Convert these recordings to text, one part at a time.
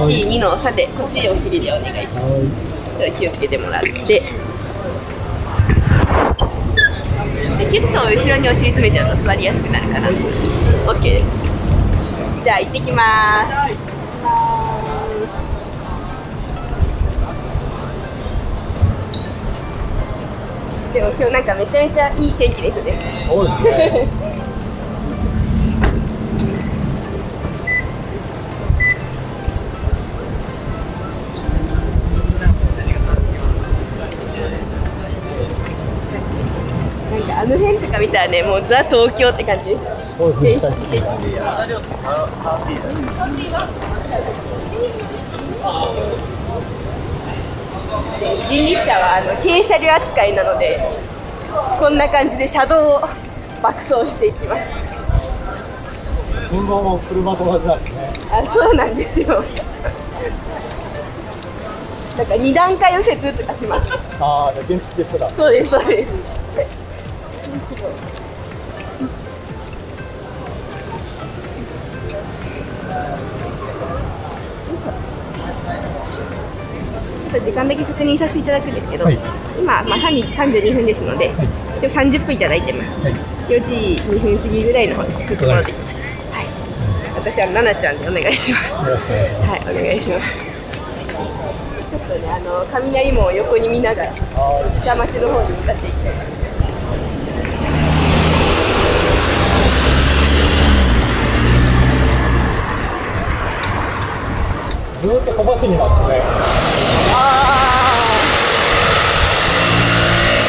後から順番に1、2のさてこっちでお尻でお願いします。は気をつけてもらって。でキュッと後ろにお尻詰めちゃうと座りやすくなるかな。OK じゃあ行ってきます。でも今日なんかめちゃめちゃいい天気ですね。い。そうですね。なんかあの辺とか見たらねもうザ東京って感じそうですね。景色的に人力車はあの軽車両扱いなのでこんな感じで車道を爆走していきます信号も車と同じなんですね。あそうなんですよなんか二段階右折とかしますああ、じゃあ原付でしたら。そうですそうです時間だけ確認させていただくんですけど、はい今、まあ、3時32分ですので、はいでも30分いただいてます。はい。4時2分過ぎぐらいの方にこっち戻ってきました。はい。私は奈々ちゃんでお願いします。はい、お願いします。ちょっとね、あの雷門を横に見ながらは下町の方に向かっていきたいずーっと小走りなんですね。あ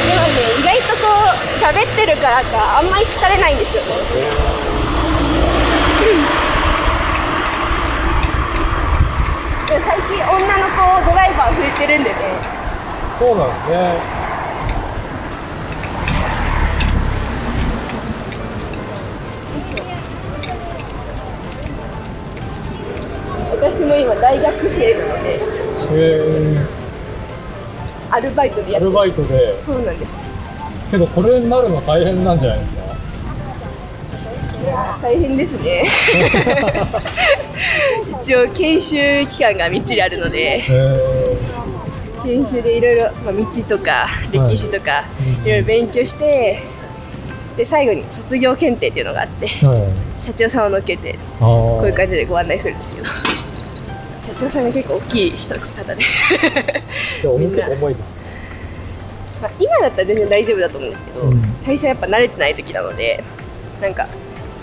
ーでもね、意外とこう喋ってるからかあんまり疲れないんですよね。でも最近女の子ドライバー増えてるんでね。そうなんですね。も今大学生なのでえアルバイトでー、アルやってバイトで？そうなんです。けどこれになるの大変なんじゃないですか？大変ですね。一応研修期間がみっちりあるので。え研修でいろいろまあ道とか歴史とかうんいろいろ勉強して、で最後に卒業検定っていうのがあって。社長さんを乗っけて。こういう感じでご案内するんですけど社長さんが結構大きい人方で。じゃあ重くみんな重いです。まあ今だったら全然大丈夫だと思うんですけど、うん。最初はやっぱ慣れてない時なのでなんか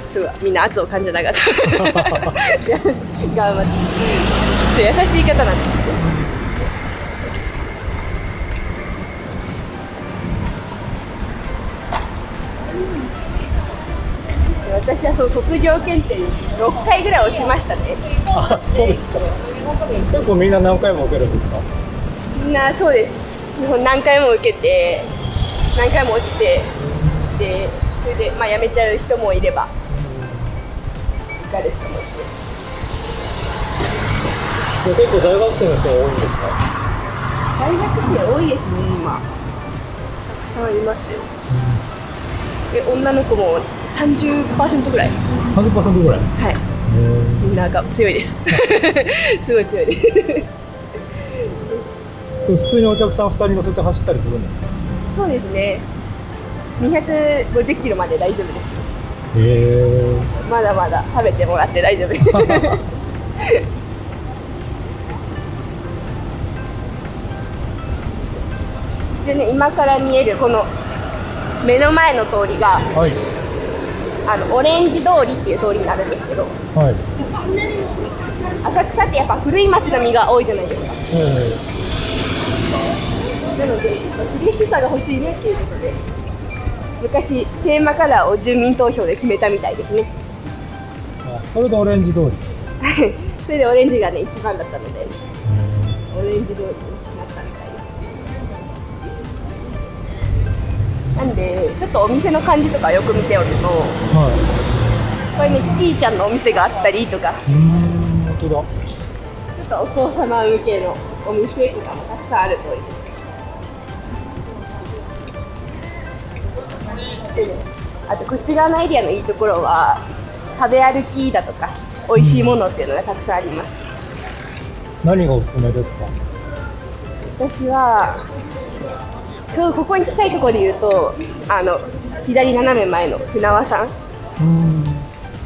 すごいみんな圧を感じながら。頑張って。優しい方な。ん。ですけど私はそう卒業検定に6回ぐらい落ちましたね。あ、そうですか。結構みんな何回も受けるんですか？みんなそうです。何回も受けて何回も落ちてでそれで、まあ、辞めちゃう人もいれば受かる人もいてで結構大学生の人が多いんですか？大学生多いですね今。たくさんいますよ。で女の子も30%ぐらい。三十パーセントぐらい？はいみんなが強いです すごい強いです 普通にお客さん二人乗せて走ったりするんですか？そうですね250キロまで大丈夫ですへえ。まだまだ食べてもらって大丈夫です でね今から見えるこの目の前の通りがはい。あのオレンジ通りっていう通りになるんですけどはい。浅草ってやっぱ古い町並みが多いじゃないですかえなのでフレッシュさが欲しいねっていうことで昔テーマカラーを住民投票で決めたみたいですね。ー、あ、それでオレンジ通り。それでオレンジがね一番だったので。オレンジ通りになったみたいですなんでちょっとお店の感じとかよく見ておるとはこれねキティちゃんのお店があったりとか。本当だ。ちょっとお父様向けのお店とかもたくさんあるという。でねあとこっち側のエリアのいいところは食べ歩きだとか美味しいものっていうのがたくさんあります。何がおすすめですか？私はちょうどここに近いところで言うとあの左斜め前の船輪さん。うん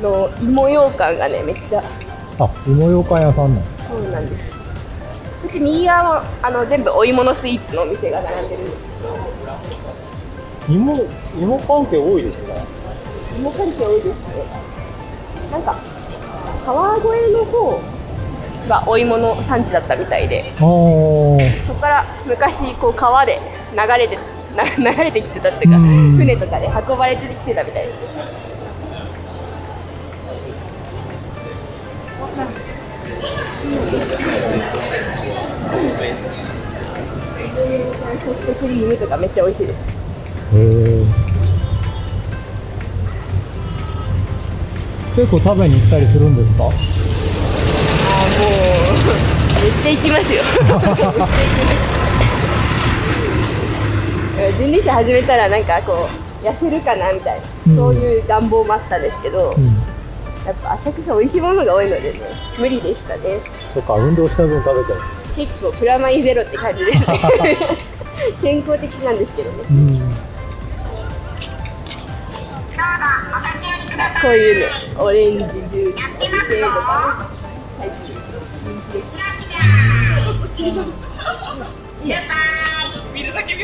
の芋ようかんがねめっちゃ。あ芋ようかん屋さんの？そうなんです。そして右側もあの全部お芋のスイーツのお店が並んでるんです芋芋関係多いですか？芋関係多いですね。なんか川越の方がお芋の産地だったみたいで。そこから昔こう川で流れてな 流れてきてたっていうかうん。船とかで運ばれてきてたみたいですソフトクリームとかめっちゃ美味しいです結構食べに行ったりするん。ですかあーもうめっちゃ行きますよ人力車始めたらなん。かこう痩せるかなみたいな、うん。そういう願望もあったん。ですけど、うん。やっぱ浅草美味しいものが多いのでね無理でしたね。そっか運動した分食べたり結構プラマイゼロって感じですね。健康的なんですけどね。うん。こういうねオレンジジュースお店とかね。最近人気です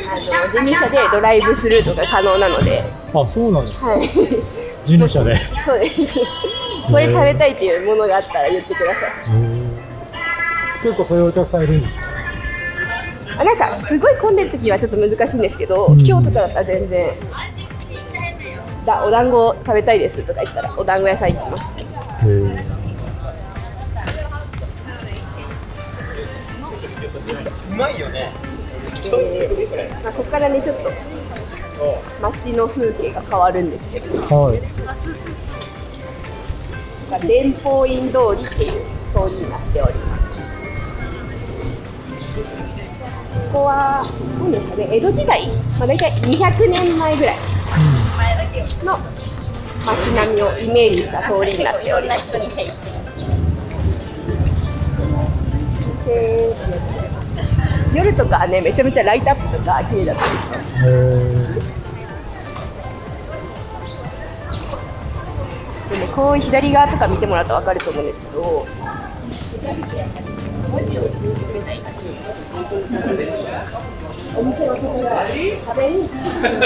あの人力車でドライブスルーとか可能なので。あそうなんですはい。人力車で。そうですこれ食べたいっていうものがあったら言ってください。結構そういうお客さんいるんですか？あなんかすごい混んでる時はちょっと難しいんですけど、うん。今日とかだったら全然だお団子食べたいですとか言ったらお団子屋さん行きます。へえまあ、そこからねちょっと街の風景が変わるんですけど。はいなんか伝法院通りっていう通りになっております。ここは何ですかね。江戸時代、まあ、大体200年前ぐらいの街並みをイメージした通りになっております。で夜とかはねめちゃめちゃライトアップとか綺麗だったりしますへえでね、こういう左側とか見てもらったら分かると思うんですけど。お店の外側壁に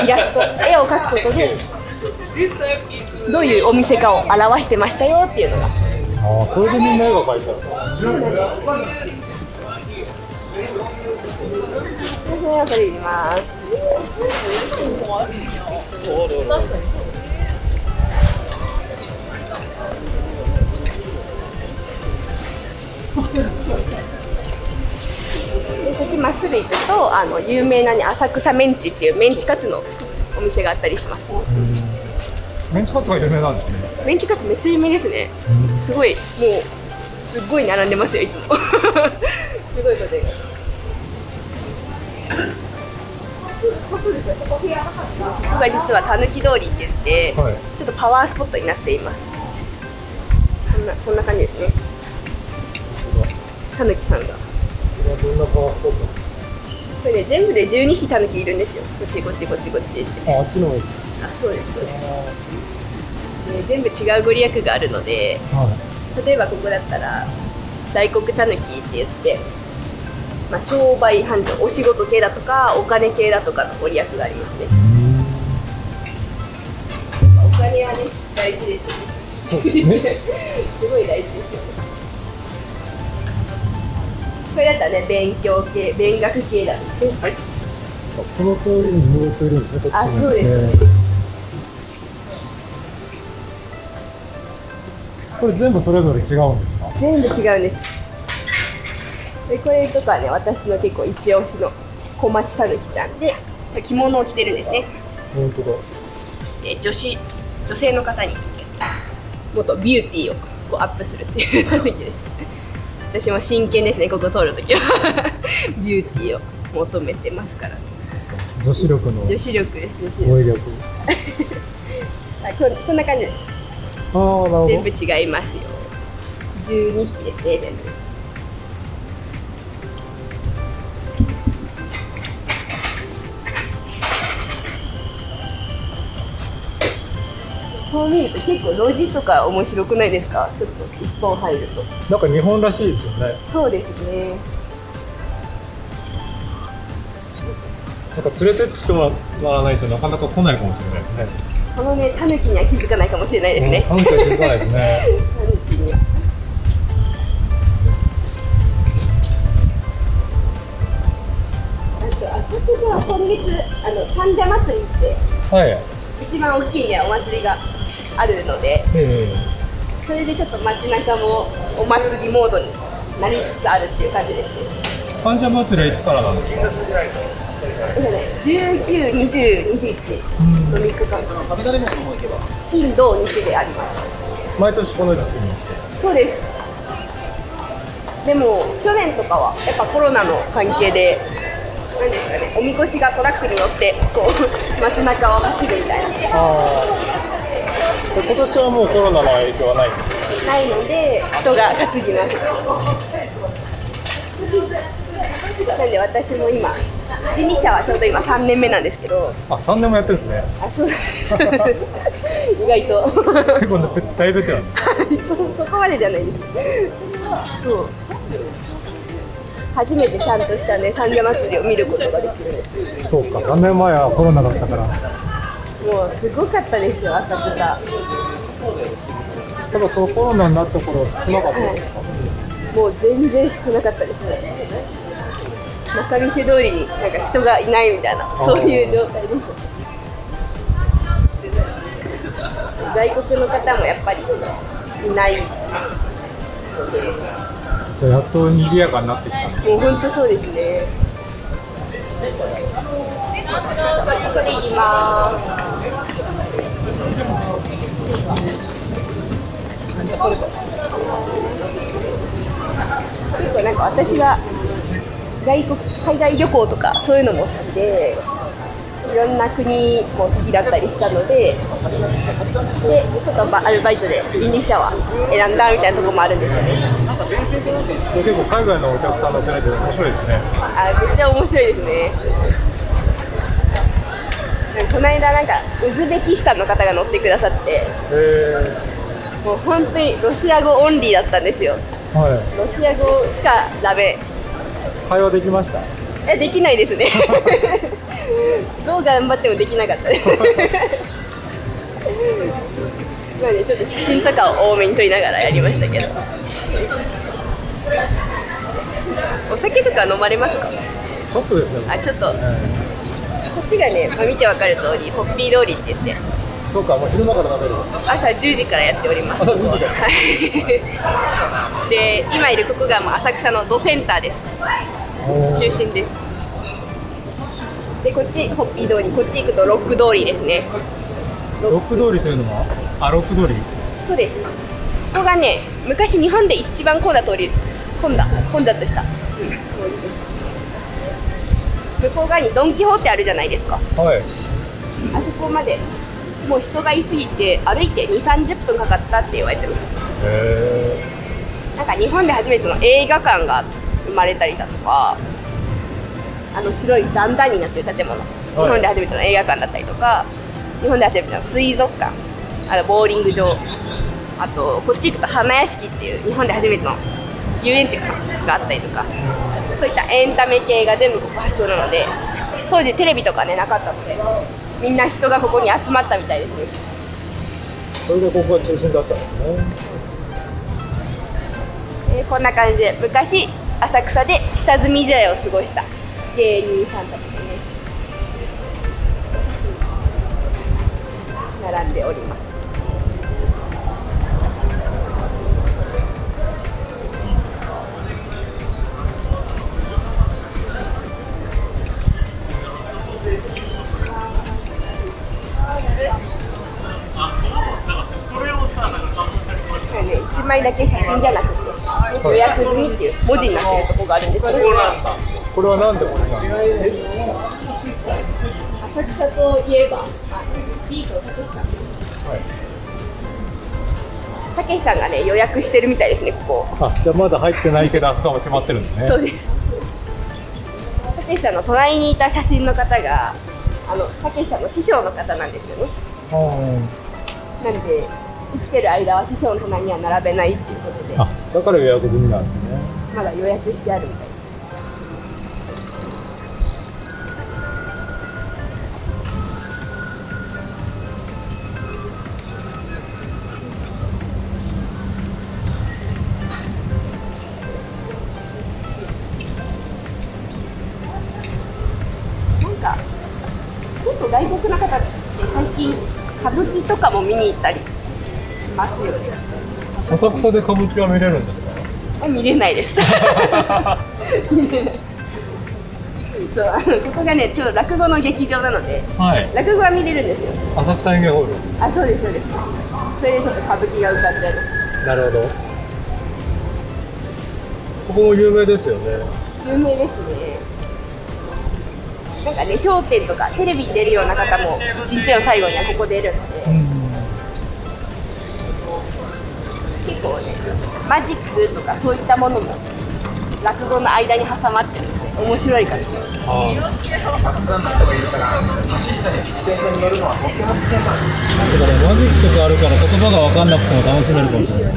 イラスト。絵を描くことでどういうお店かを表してましたよっていうのが。ああそれでみんな絵が描いてあるこれ入れますでこっちまっすぐ行くとあの有名な、ね、浅草メンチっていうメンチカツのお店があったりします。メンチカツが有名なんですね。メンチカツめっちゃ有名ですね。すごいもうすっごい並んでますよいつも。すごいことで。ここが実はたぬき通りって言って、はい。ちょっとパワースポットになっています。こんなこんな感じですねたぬきさんが。これはどんなパワースポットこれね全部で12匹たぬきいるんですよ。こっちこっちこっちこっちって。ああっちの方がいい。あそうですそうです、ね、全部違うご利益があるのでは例えばここだったら大黒たぬきって言って、まあ、商売繁盛お仕事系だとかお金系だとかのご利益がありますね。お金はね大事です。よねそうですね。すごい大事ですよねこれだったらね勉強系勉学系だとね。はい。この通りにずっといるんですねあにそうです。ねこれ全部それぞれ違うんですか？全部違うんです。でこれとかね私の結構一押しの小町たぬきちゃんで着物を着てるんですね。本当だ。で女子女性の方にもっとビューティーをこうアップするっていうたぬきです私も真剣ですねここ通るときは。ビューティーを求めてますから。女子力の女子力です女子力。こんこんな感じです。ああなるほど。全部違いますよ。12匹ですね全部こう見ると結構路地とか面白くないですかちょっと一本入るとなんか日本らしいですよねそうですねなんか連れてってもらわないとなかなか来ないかもしれないですねこのねタヌキには気づかないかもしれないですねうん、関係気づかないですねタヌキにあとあそこが今月あの三社祭りってはい一番大きいねお祭りがあるのでえそれでちょっと街中もお祭りモードになりつつあるっていう感じです。三社祭りはいつからなんですか？19、20、21の3日。間金、土、日であります毎年この時期に。そうですでも去年とかはやっぱコロナの関係で何ですかねおみこしがトラックに乗ってこう街中を走るみたいな今年はもうコロナの影響はないんですないので人が担ぎます。なんで私も今人力車はちょうど今3年目なんですけど。あ三年もやってるんですね。あそうです。意外と。結構大ベテランそそこまでじゃないです そう。初めてちゃんとしたね三社祭りを見ることができる。そうか3年前はコロナだったからもうすごかったですよ浅草。ただそのコロナになった頃少なかったですか、もう全然少なかったですね。仲見世通りになんか人がいないみたいなそういう状態です。外国の方もやっぱりいない。じゃあやっと賑やかになってきた。もう本当そうですねこれいきます結構なんか私が外国海外旅行とかそういうのも好きでいろんな国も好きだったりしたのででちょっとまあアルバイトで人力車は選んだみたいなところもあるんですよね。結構海外のお客さんのせいで面白いですね。あめっちゃ面白いですねこの間なんかウズベキスタンの方が乗ってくださってえもう本当にロシア語オンリーだったんですよ。ー、はい。ロシア語しかダメ。会話できました？えできないですね。どう頑張ってもできなかったです。なのでちょっと写真とかを多めに撮りながらやりましたけど。お酒とか飲まれますか？ちょっとですね、あちょっとこえっちがね、まあ、見てわかる通りホッピー通りって言って。ーそうかもう昼間から食べる朝10時からやっております。朝10時からはい。で今いるここがまあ浅草のドセンターです。中心です。でこっちホッピー通りこっち行くとロック通りですね。ロック通りというのは？あロック通り。そうです。ここがね昔日本で一番混んだ通り混んだ混雑した、向こう側にドン・キホーテあるじゃないですか。はい。あそこまでもう人がいすぎて歩いて2 3 0分かかったって言われてるへなんか日本で初めての映画館が生まれたりだとかあの白い段々になってる建物、日本で初めての映画館だったりとか日本で初めての水族館あのボーリング場あとこっち行くと花屋敷っていう日本で初めての遊園地かながあったりとかそういったエンタメ系が全部ここ発祥なので当時テレビとかねなかったのでみんな人がここに集まったみたいですね。それでここが中心だったんですね。えーこんな感じで昔浅草で下積み時代を過ごした芸人さんたちがね並んでおります枚だけ写真じゃなくて予約済みっていう文字になってるとこがあるんですけどこれはなんでこれなん浅草といえばあリートたけしさんはいたけしさんがね予約してるみたいですねここあじゃあまだ入ってないけど。あそこは決まってるんですねそうですたけしさんの隣にいた写真の方があのたけしさんの師匠の方なんですよね。うん。なんで生きてる間は師匠の棚には並べないっていうことであだから予約済みなんですね。まだ予約してあるみたい。なんかちょっと外国の方って最近歌舞伎とかも見に行ったりしますよね浅草で歌舞伎は見れるんですか？あ見れないです。そうあのここがねちょっと落語の劇場なのではい落語は見れるんですよ。浅草演芸ホールあそうですそうです。それでちょっと歌舞伎が浮かんでる。なるほどここも有名ですよね有名ですね。なんかね商店とかテレビに出るような方も一日の最後にはここ出るので、結構ねマジックとかそういったものも落語の間に挟まってるので面白いかな。ああだからマジックとかあるから言葉が分かんなくても楽しめるかもしれない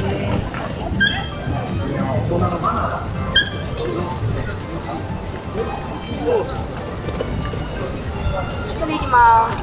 それいきます。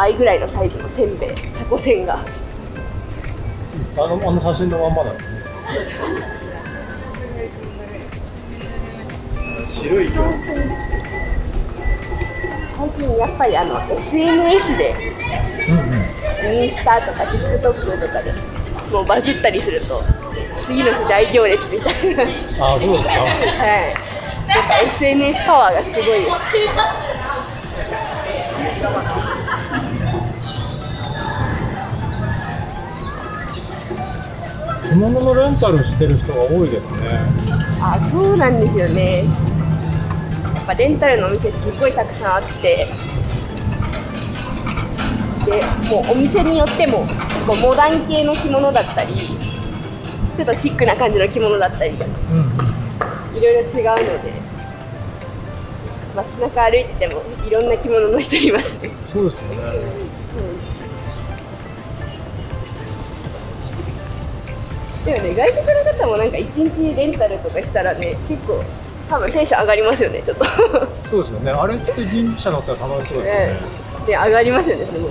倍ぐらいのサイズのせんべい、タコせんが。あのあの写真のまんまだよね白い色最近やっぱりあの SNS でうんうんインスタとか TikTok とかでもうバズったりすると次の日大行列みたいな。ああそうですかはい。やっぱ SNS パワーがすごいです。着物のレンタルしてる人が多いですねあ、そうなんですよね。やっぱレンタルのお店すごいたくさんあって。で、もうお店によっても結構モダン系の着物だったり、ちょっとシックな感じの着物だったり、いうんうんろいろ違うので。街中歩いててもいろんな着物の人いますね。そうですよねでもね、外国の方もなんか一日レンタルとかしたらね、結構多分テンション上がりますよね、ちょっと。そうですよねあれって人力車乗ったら楽しそうですよねね、で上がりますよね、すごい。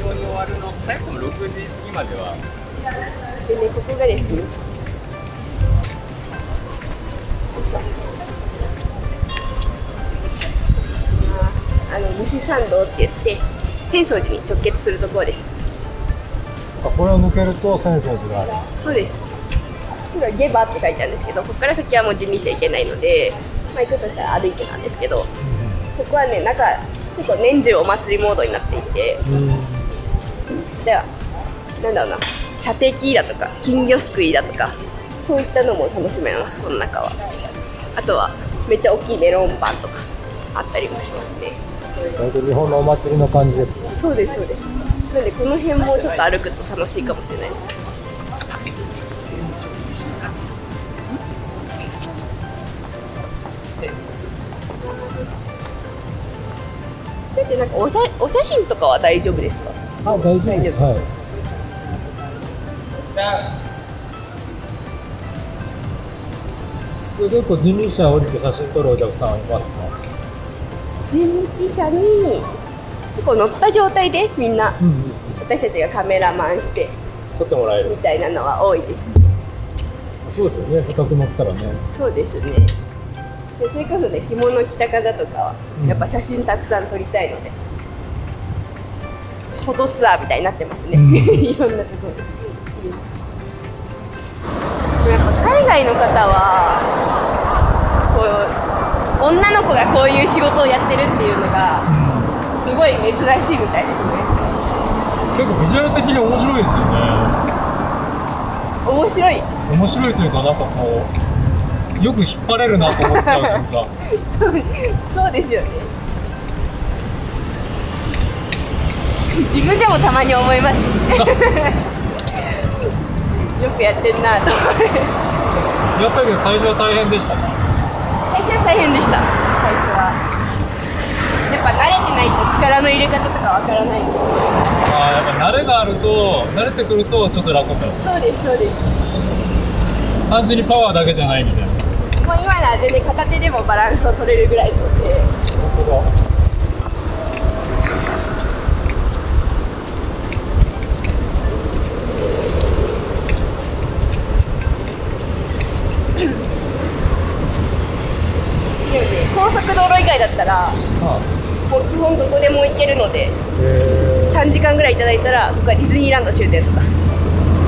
用に終わるの早くとも6時過ぎまではでね、ここがですね。あの西参道って言って浅草寺に直結するところです。あこれを抜けると浅草寺がある。そうです。今ゲバって書いてあるんですけど、ここから先はもう人力車行けないので、まあ行くとしたら歩いてなんですけど、ここはね、中結構年中お祭りモードになっていて、うん。ではなんだろうな射的だとか金魚すくいだとかそういったのも楽しめますこの中は。あとはめっちゃ大きいメロンパンとかあったりもしますね割と日本のお祭りの感じですね。そうですそうです。なんでこの辺もちょっと歩くと楽しいかもしれない。ですそれってなんかお写お写真とかは大丈夫ですか？あ大丈夫大丈夫。はい。結構人力車降りて写真撮るお客さんいますか？人力車に結構乗った状態でみんなうんうん私たちがカメラマンして撮ってもらえる。みたいなのは多いですそうですよね。せっかく乗ったらね。そうですね。でそれこそね着物着た方とかはうん。やっぱ写真たくさん撮りたいので、フォトツアーみたいになってますね、うん。いろんなところで、やっぱ海外の方は女の子がこういう仕事をやってるっていうのがすごい珍しいみたいですね。結構ビジュアル的に面白いですよね。面白い。面白いというかなんかこうよく引っ張れるなと思っちゃうというか。そうそうですよね。自分でもたまに思います よくやってんなと思ってやっぱり最初は大変でしたか最初は大変でした。最初は。やっぱ慣れてないと力の入れ方とかわからないんで。ああやっぱ慣れがあると慣れてくるとちょっと楽になる。そうですそうです。単純にパワーだけじゃないみたいな。もう今なら全然片手でもバランスを取れるぐらいなので。なるほどでもね高速道路以外だったらあもう基本どこでも行けるのでえ3時間ぐらいいただいたら僕はディズニーランド終点とか。ー、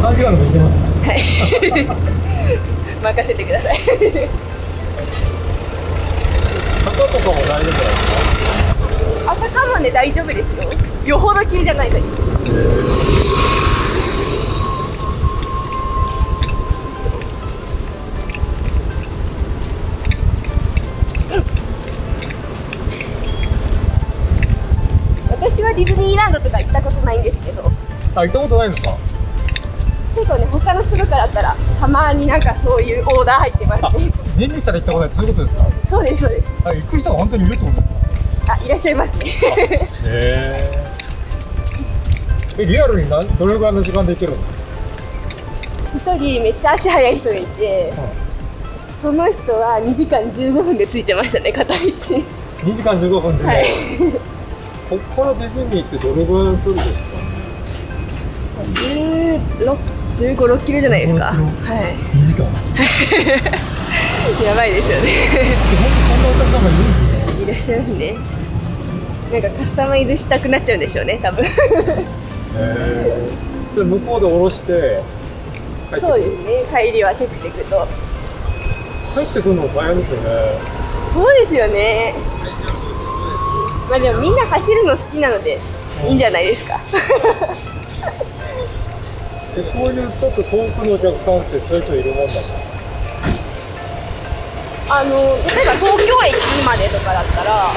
3時間でもいけますね。はい。任せてください。坂とかも大丈夫ですか？朝かまで大丈夫ですよ。よほど急じゃないといいあ行ったことないんですか？結構ね他の人とかだったらたまになんかそういうオーダー入ってまあすね。人力車で行ったことないそういうことですか？そうですそうです。あ行く人が本当にいるってことですか？あいらっしゃいますね。へー。えリアルに何どれぐらいの時間で行けるんですか一人めっちゃ足速い人がいて、その人は2時間15分で着いてましたね片道。2時間15分で、はい。ここからディズニーってどれぐらいの距離ですか？1 5 6キロじゃないですか。は2時間。い やばいですよね。いらっしゃいますね。なんかカスタマイズしたくなっちゃうんでしょうね多分。へえじゃあ向こうで降ろしてそうるですね。帰りはテクテクと。帰ってくるのも大変ですよね。そうですよね。まあでもみんな走るの好きなのでいいんじゃないですかえそういうちょっと遠くのお客さんってちょいちょいいるもんなんですか？あの例えば東京駅までとかだったら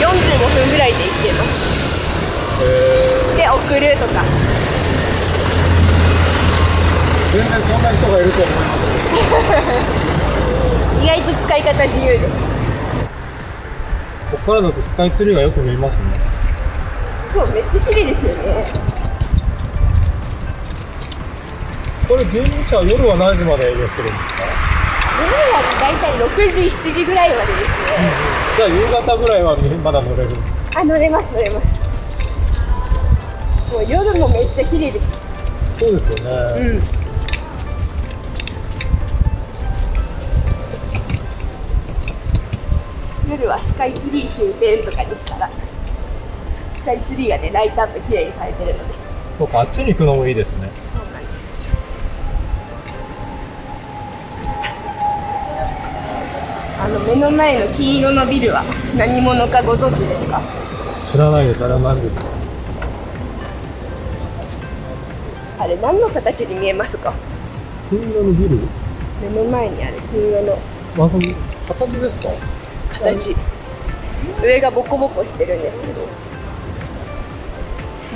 45分ぐらいで行けます。で送るとか。全然そんな人がいると思います 意外と使い方自由。でここからだとスカイツリーがよく見えますね。そうめっちゃ綺麗ですよねこれ人力車は夜は何時まで営業してるんですか？夜はだいたい6時7時ぐらいまでですね。じゃあ夕方ぐらいはみまだ乗れる？あ乗れます乗れます。もう夜もめっちゃ綺麗です。そうですよね、うん。夜はスカイツリー終点とかにしたらスカイツリーがねライトアップ綺麗にされてるので。そうかあっちに行くのもいいですね目の前の金色のビルは何者かご存知ですか？知らないです。あれは何ですか？あれ何の形に見えますか？金色のビル？目の前にある金色の。まあその形ですか？形。上がボコボコしてるんですけど。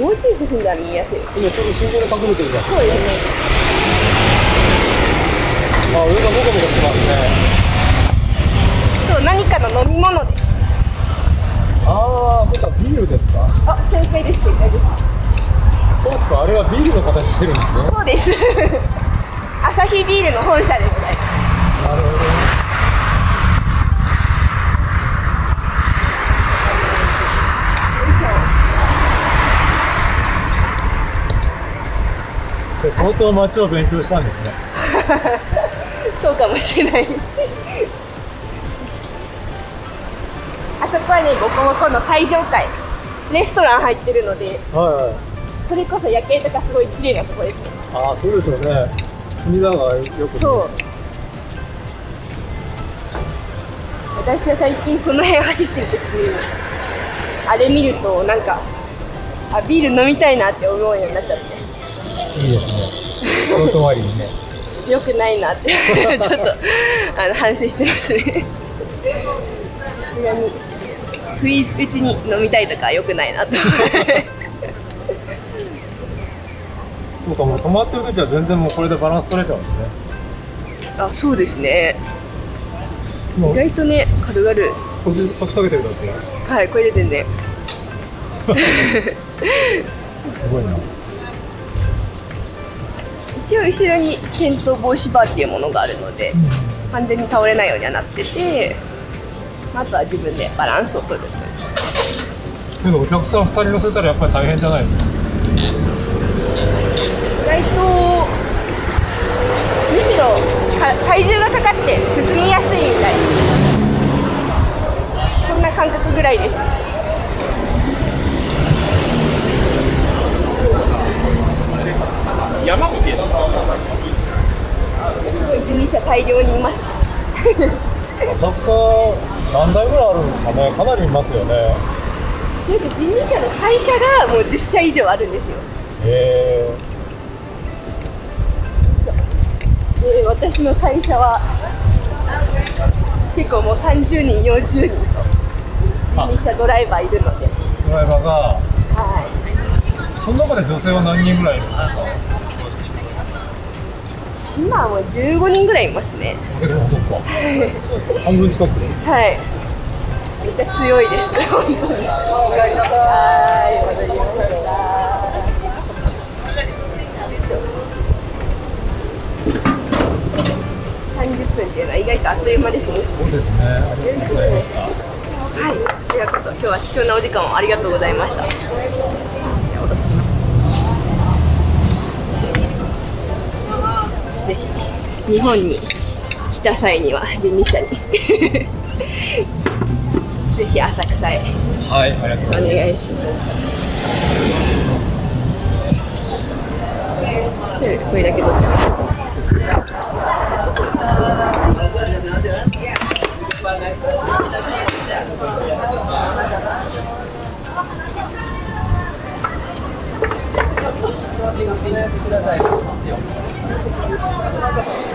もうちょい進んだら見えやすい。今ちょっと信号で隠れてるじゃん。そうですね。あ上がボコボコしてますねそう何かの飲み物で。すああそっかビールですか？あ正解です。正解ですそうかあれはビールの形してるんですね。そうです。アサヒビールの本社でございます。なるほど。で相当街を勉強したんですね。そうかもしれないそこはねボコボコの最上階レストラン入ってるのではいはい。それこそ夜景とかすごい綺麗なところですねああそうですよね。隅田川よくそう。私は最近この辺走ってる時にあれ見るとなんかあビール飲みたいなって思うようになっちゃって。いいですね。外回りにね。良くないなって。ちょっとあの反省してますね。さすがに不意打ちに飲みたいとか良くないなと。そうかもう止まってる時は全然もうこれでバランス取れちゃうんですね。あそうですね。意外とね軽々。腰腰掛けてるだけ。はいこれで全然。すごいな。一応後ろに転倒防止バーっていうものがあるので完全に倒れないようにはなっててあとは自分でバランスを取るという。けどお客さん2人乗せたらやっぱり大変じゃないですか？意外とむしろか体重がかかって進みやすいみたいこんな感覚ぐらいです。山見てるすごい自転車大量にいます。浅草何台ぐらいあるんですかね？かなりいますよね。というか自転車の会社がもう10社以上あるんですよ。へで私の会社は結構もう30人40人とドライバーいるので。えドライバーが。はい。その中で女性は何人ぐらいいるんですか？今はもう15人ぐらいいますね。えでもそっか。半分近くはい。めっちゃ強いです。本当にはい。戻りました30分っていうのは意外とあっという間ですね。そうですね。ありがとうございました。はい、こちらこそ今日は貴重なお時間をありがとうございました。じゃあ下ろします。ぜひ日本に来た際には人力車に ぜひ浅草へはいありがとうごおざいます願いします。でこれだけ取っちゃう。ください。Thank you.